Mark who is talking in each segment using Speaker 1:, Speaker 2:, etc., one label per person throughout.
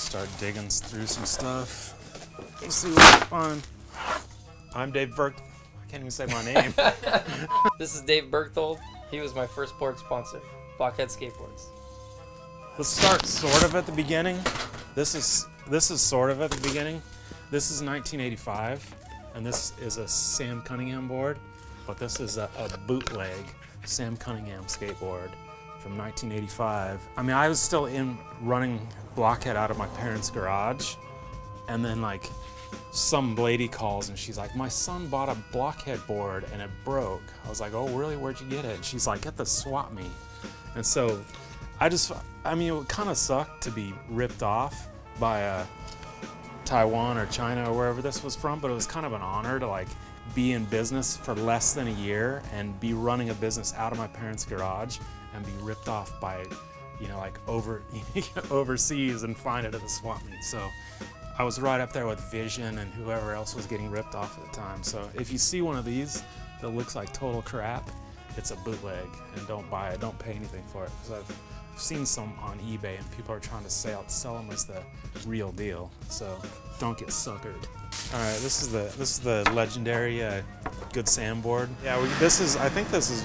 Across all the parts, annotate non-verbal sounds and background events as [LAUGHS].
Speaker 1: Start digging through some stuff. Let's see what we find. I'm Dave Burke. I can't even say my name. [LAUGHS]
Speaker 2: This is Dave Bergthold. He was my first board sponsor, Blockhead Skateboards.
Speaker 1: Let's start sort of at the beginning. This is this is sort of at the beginning. This is 1985, and this is a Sam Cunningham board, but this is a, a bootleg Sam Cunningham skateboard from 1985. I mean, I was still in running Blockhead out of my parents' garage, and then like some lady calls and she's like, my son bought a Blockhead board and it broke. I was like, oh really? Where'd you get it? And she's like, at the swap meet. And so I just, I mean, it kind of sucked to be ripped off by uh, Taiwan or China or wherever this was from, but it was kind of an honor to like be in business for less than a year and be running a business out of my parents' garage and be ripped off by, you know, like over [LAUGHS] overseas and find it at the swap meet. So I was right up there with Vision and whoever else was getting ripped off at the time. So if you see one of these that looks like total crap, it's a bootleg and don't buy it. Don't pay anything for it because I've seen some on eBay and people are trying to sell, sell them as the real deal. So don't get suckered. All right, this is the this is the legendary uh, Good Sam board. Yeah, we, this is I think this is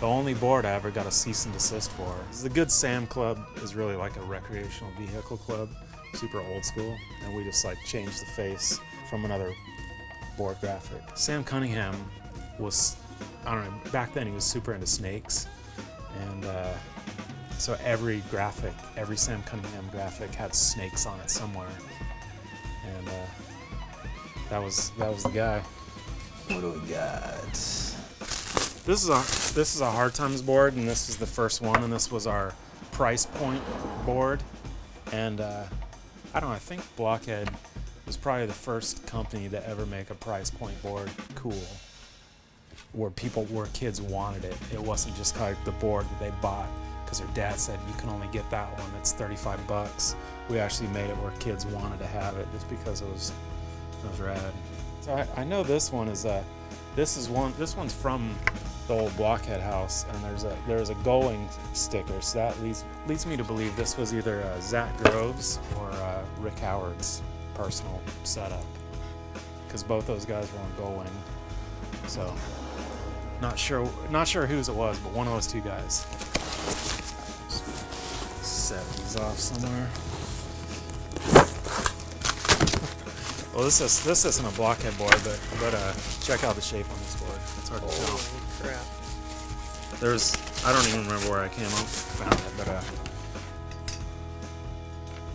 Speaker 1: the only board I ever got a cease and desist for. The Good Sam Club is really like a recreational vehicle club, super old school, and we just like changed the face from another board graphic. Sam Cunningham was, I don't know, back then he was super into snakes, and uh, so every graphic, every Sam Cunningham graphic had snakes on it somewhere, and uh, that was that was the guy. What do we got? This is a this is a hard times board, and this is the first one, and this was our price point board, and uh, I don't know. I think Blockhead was probably the first company to ever make a price point board cool, where people, where kids wanted it. It wasn't just like the board that they bought because their dad said you can only get that one. It's 35 bucks. We actually made it where kids wanted to have it just because it was it was rad. So I, I know this one is a, this is one, this one's from the old Blockhead house, and there's a there's a going sticker, so that leads leads me to believe this was either uh, Zach Groves or uh, Rick Howard's personal setup, because both those guys were on Going. So not sure not sure whose it was, but one of those two guys. Set these off somewhere. Well, this is this isn't a blockhead board, but but uh, check out the shape on this board. It's hard to tell.
Speaker 2: Holy crap.
Speaker 1: There's I don't even remember where I came up found it, but uh,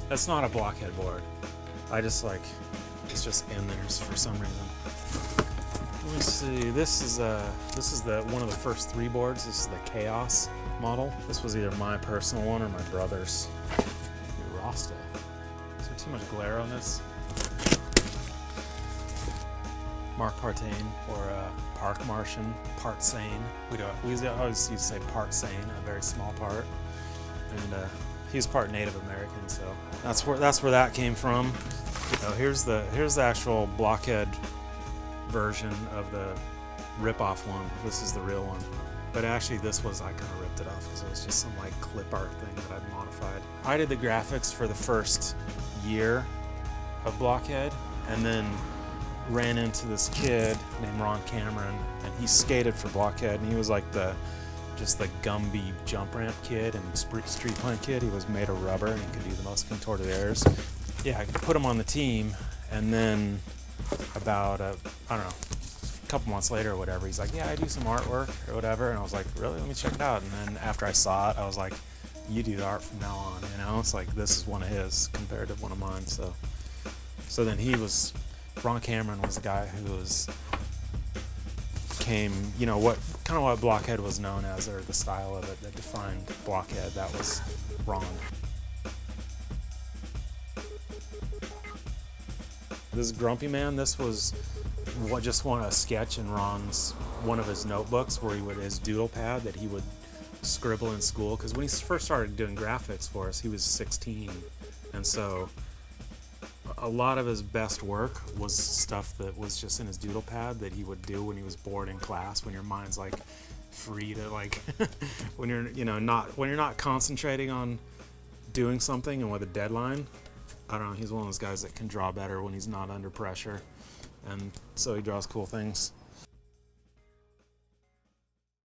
Speaker 1: that's not a blockhead board. I just like it's just in there for some reason. Let me see. This is uh this is the one of the first three boards. This is the Chaos model. This was either my personal one or my brother's. Rasta. Is there too much glare on this? Mark Partain or uh, Park Martian, Part Sane. We don't. We always used to say Part Sane, a very small part, and uh, he's part Native American, so that's where that's where that came from. So here's the here's the actual blockhead version of the rip-off one. This is the real one, but actually this was I kind of ripped it off because it was just some like clip art thing that I'd modified. I did the graphics for the first year of Blockhead, and then ran into this kid named Ron Cameron, and he skated for Blockhead, and he was like the just the Gumby jump ramp kid and street plant kid. He was made of rubber and he could do the most contorted airs. Yeah, I put him on the team, and then about a, I don't know, a couple months later or whatever, he's like, yeah, I do some artwork or whatever, and I was like, really? Let me check it out. And then after I saw it, I was like, you do the art from now on, you know? It's like this is one of his compared to one of mine, so. So then he was Ron Cameron was the guy who was came, you know, what kind of what Blockhead was known as, or the style of it that defined Blockhead. That was Ron. This Grumpy Man. This was what just one a sketch in Ron's one of his notebooks where he would his doodle pad that he would scribble in school because when he first started doing graphics for us, he was 16, and so a lot of his best work was stuff that was just in his doodle pad that he would do when he was bored in class when your mind's like free to like [LAUGHS] when you're you know not when you're not concentrating on doing something and with a deadline I don't know. He's one of those guys that can draw better when he's not under pressure, and so he draws cool things.